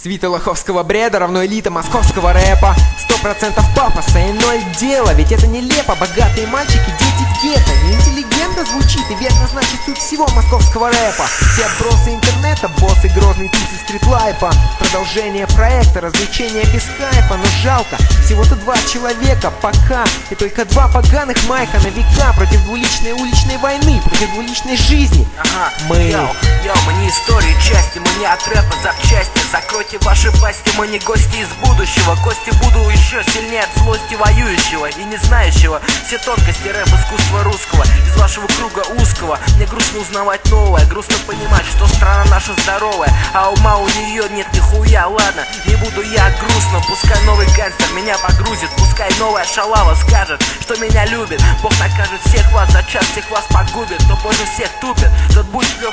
Свита лоховского бреда равно элита московского рэпа. Сто процентов пафоса и ноль дела Ведь это нелепо, богатые мальчики, дети гетто. Неинтеллигентно звучит и верно значит суть всего московского рэпа. Все отбросы интернета, боссы грозный туз из стритлайфа Продолжение проекта, развлечения без кайфа. Но жалко, всего-то два человека пока. И только два поганых майка на века Против двуличной уличной войны, против двуличной жизни. Ага, Мы- йоу, йоу, мы не истории части, мы не от рэпа запчасти. Закройте ваши пасти, мы не гости из будущего. Кости буду еще сильнее от злости воюющего И не знающего. Все тонкости рэп искусства русского Из вашего круга узкого. Мне грустно узнавать новое, грустно понимать, что страна наша здоровая А ума у нее нет нихуя, ладно, не буду я грустно Пускай новый гангстер меня погрузит, пускай новая шалава скажет, что меня любит. Бог накажет всех вас, за час всех вас погубит Кто позже всех тупит,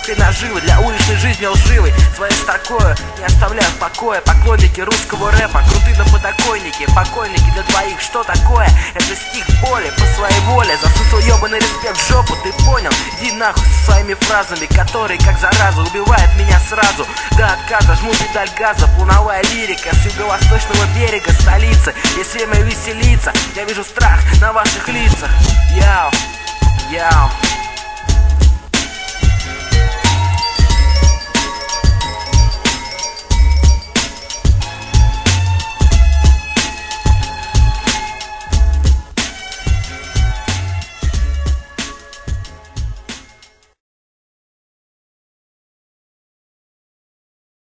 легкой наживы Для уличной жизни лживой, своей строкою не оставляю в покое. Поклонники русского рэпа, крутые на подоконнике. Покойники для двоих, что такое? Это стих боли, по своей воле. Засусал ебаный респект в жопу, ты понял? Иди нахуй со своими фразами, которые как зараза убивают меня сразу. До отказа жму педаль газа, полновая лирика С юго-восточного берега столицы. Есть время веселиться, я вижу страх на ваших лицах